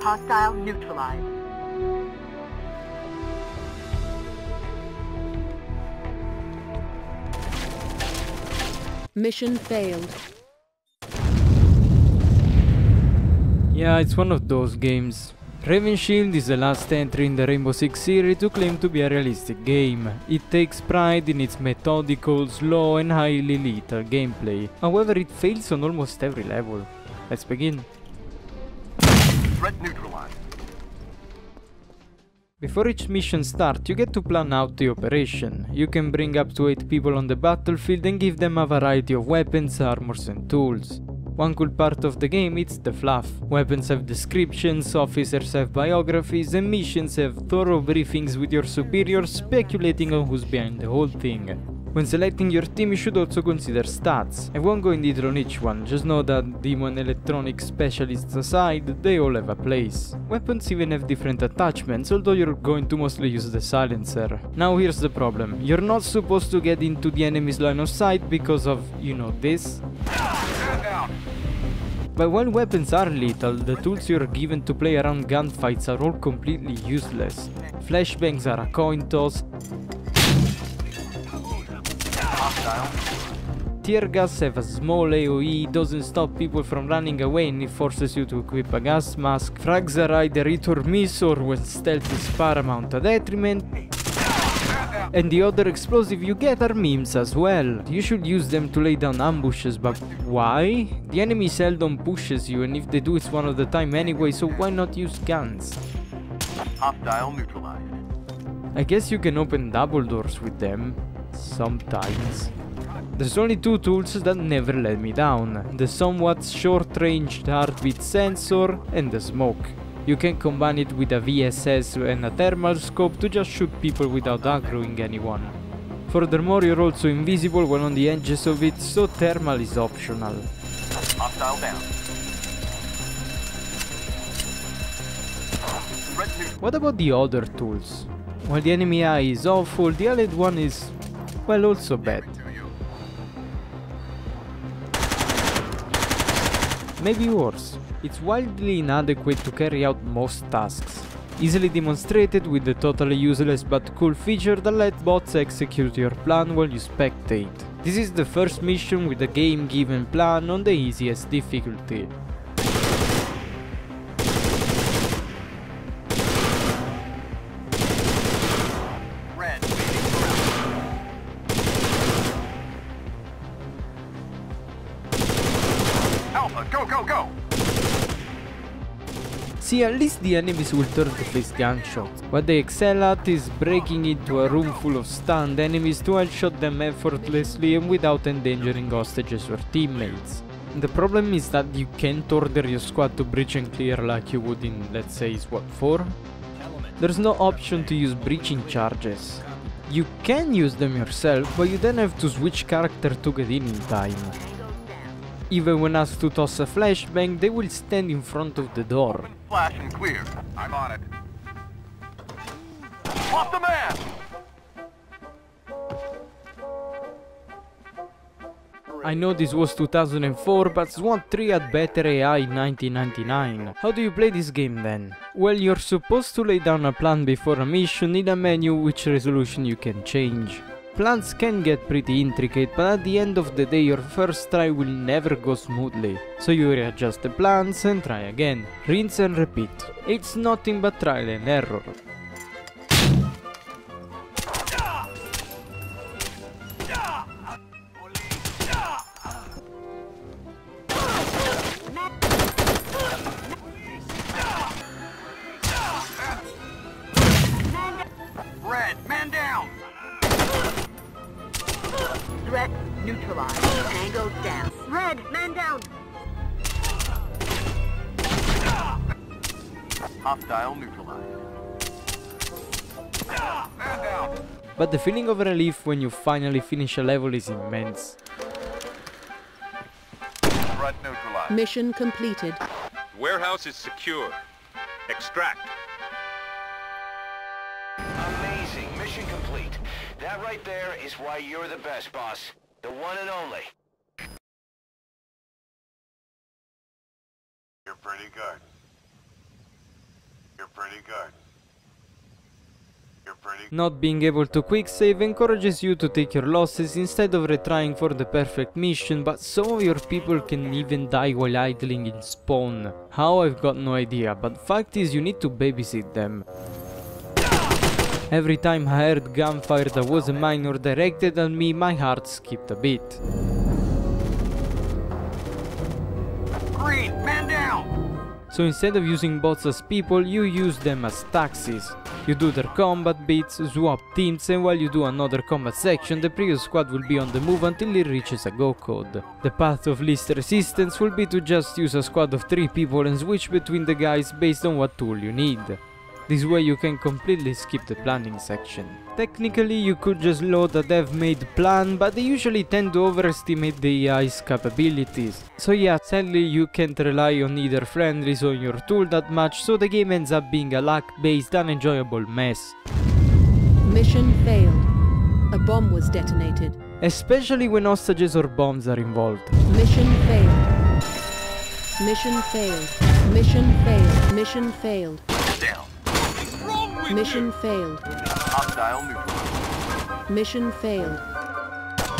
Hostile neutralized. Mission failed. Yeah, it's one of those games. Raven Shield is the last entry in the Rainbow Six series to claim to be a realistic game. It takes pride in its methodical, slow and highly lethal gameplay. However, it fails on almost every level. Let's begin. Threat neutralized. Before each mission starts, you get to plan out the operation. You can bring up to 8 people on the battlefield and give them a variety of weapons, armors and tools. One cool part of the game is the fluff. Weapons have descriptions, officers have biographies, and missions have thorough briefings with your superiors speculating on who's behind the whole thing. When selecting your team you should also consider stats. I won't go in detail on each one, just know that demon electronic specialists aside, they all have a place. Weapons even have different attachments, although you're going to mostly use the silencer. Now here's the problem, you're not supposed to get into the enemy's line of sight because of, you know, this. But while weapons are lethal, the tools you're given to play around gunfights are all completely useless. Flashbangs are a coin toss, Tear gas have a small AoE, doesn't stop people from running away and it forces you to equip a gas mask. Frags are either hit or miss or when stealth is paramount a detriment. And the other explosive you get are memes as well. You should use them to lay down ambushes, but why? The enemy seldom pushes you and if they do it's one of the time anyway, so why not use guns? Hostile neutralized. I guess you can open double doors with them. Sometimes. There's only two tools that never let me down. The somewhat short-ranged heartbeat sensor and the smoke. You can combine it with a VSS and a thermal scope to just shoot people without aggroing anyone. Furthermore, you're also invisible when on the edges of it, so thermal is optional. Hostile down. What about the other tools? While the enemy AI is awful, the allied one is, well, also bad. Maybe worse. It's wildly inadequate to carry out most tasks. Easily demonstrated with the totally useless but cool feature that lets bots execute your plan while you spectate. This is the first mission with a game given plan on the easiest difficulty. Go, go, go! See, at least the enemies will turn to face gunshots. What they excel at is breaking into a room full of stunned enemies to one-shot them effortlessly and without endangering hostages or teammates. The problem is that you can't order your squad to breach and clear like you would in, let's say, SWAT 4. There's no option to use breaching charges. You can use them yourself, but you then have to switch character to get in in time. Even when asked to toss a flashbang, they will stand in front of the door. Flash and clear. I'm on it. The man! I know this was 2004, but SWAT 3 had better AI in 1999. How do you play this game then? Well, you're supposed to lay down a plan before a mission in a menu which resolution you can change. Plans can get pretty intricate, but at the end of the day your first try will never go smoothly. So you readjust the plans and try again. Rinse and repeat. It's nothing but trial and error. Hostile neutralized. But the feeling of relief when you finally finish a level is immense. Mission completed. Warehouse is secure. Extract. Amazing. Mission complete. That right there is why you're the best, boss. The one and only. You're pretty good. You're pretty good. You're pretty Not being able to quick save encourages you to take your losses instead of retrying for the perfect mission, but some of your people can even die while idling in spawn. How I've got no idea, but fact is you need to babysit them. Every time I heard gunfire that was a minor directed at me, my heart skipped a beat. So instead of using bots as people, you use them as taxis. You do their combat beats, swap teams, and while you do another combat section, the previous squad will be on the move until it reaches a go code. The path of least resistance will be to just use a squad of 3 people and switch between the guys based on what tool you need. This way you can completely skip the planning section. Technically you could just load a dev made plan, but they usually tend to overestimate the AI's capabilities. So yeah, sadly you can't rely on either friendlies or your tool that much, so the game ends up being a luck-based unenjoyable mess. Mission failed. A bomb was detonated. Especially when hostages or bombs are involved. Mission failed. Mission failed. Mission failed. Mission failed. Down. Mission failed. Hostile neutralized. Mission failed.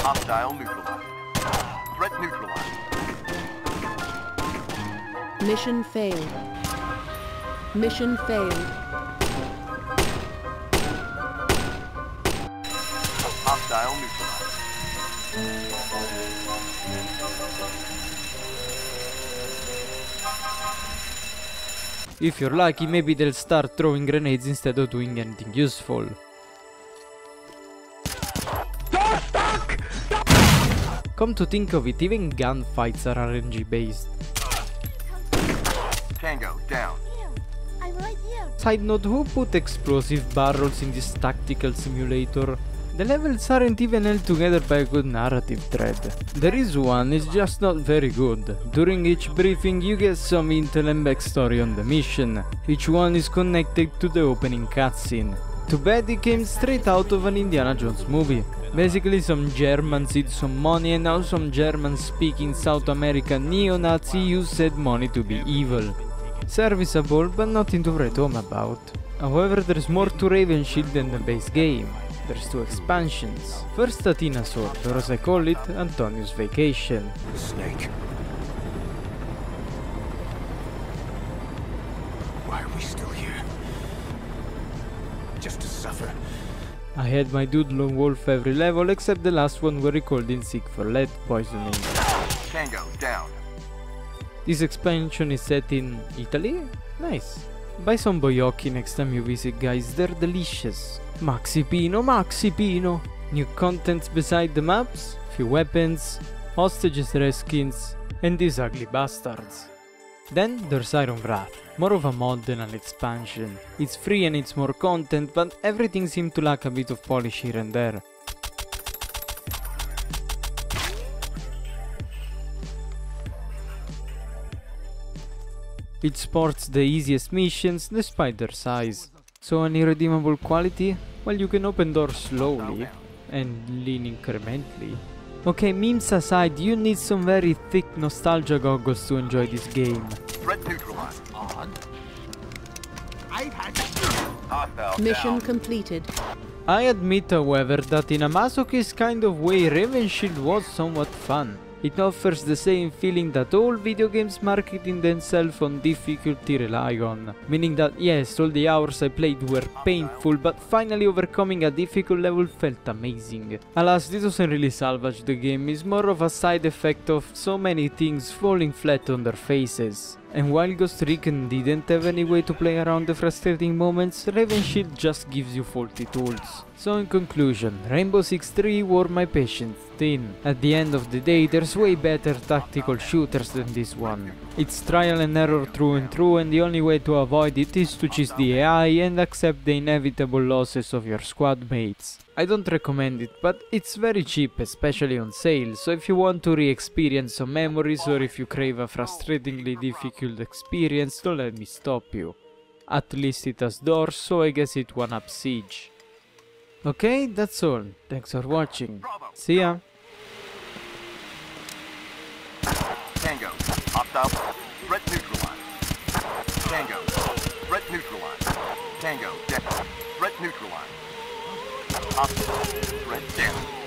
Hostile neutralized. Threat neutralized. Mission failed. Mission failed. Hostile neutralized. If you're lucky, maybe they'll start throwing grenades instead of doing anything useful. Come to think of it, even gunfights are RNG based. Tango, down. I'm right. Side note, who put explosive barrels in this tactical simulator? The levels aren't even held together by a good narrative thread. There is one, it's just not very good. During each briefing you get some intel and backstory on the mission. Each one is connected to the opening cutscene. Too bad it came straight out of an Indiana Jones movie. Basically some Germans hid some money and now some Germans speaking South American neo-Nazi use said money to be evil. Serviceable, but nothing to write home about. However, there's more to Raven Shield than the base game. There's two expansions. First Athena Sword, or as I call it, Antonio's Vacation. Snake. Why are we still here? Just to suffer. I had my dude Lone Wolf every level except the last one where he called in sick for lead poisoning. Tango, down. This expansion is set in Italy? Nice. Buy some Baiocchi next time you visit guys, they're delicious. Maxi Pino, Maxi Pino! New contents beside the maps, few weapons, hostages reskins, and these ugly bastards. Then there's Iron Wrath, more of a mod than an expansion. It's free and it's more content, but everything seemed to lack a bit of polish here and there. It sports the easiest missions despite their size. So any irredeemable quality? Well you can open doors slowly and lean incrementally. Okay, memes aside, you need some very thick nostalgia goggles to enjoy this game. Threat neutralized. Mission completed. I admit however that in a masochist kind of way Raven Shield was somewhat fun. It offers the same feeling that all video games marketing themselves on difficulty rely on. Meaning that yes, all the hours I played were painful, but finally overcoming a difficult level felt amazing. Alas, this doesn't really salvage the game, it's more of a side effect of so many things falling flat on their faces. And while Ghost Recon didn't have any way to play around the frustrating moments, Raven Shield just gives you faulty tools. So in conclusion, Rainbow Six 3 wore my patience thin. At the end of the day, there's way better tactical shooters than this one. It's trial and error through and through and the only way to avoid it is to cheese the AI and accept the inevitable losses of your squad mates. I don't recommend it, but it's very cheap, especially on sale, so if you want to re-experience some memories or if you crave a frustratingly difficult experience, don't let me stop you. At least it has doors, so I guess it one-up Siege. Okay, that's all. Thanks for watching. See ya! Tango, hostile. Threat neutralized. Tango, threat neutralized. Tango, down. Threat neutralized. Hostile. Threat down.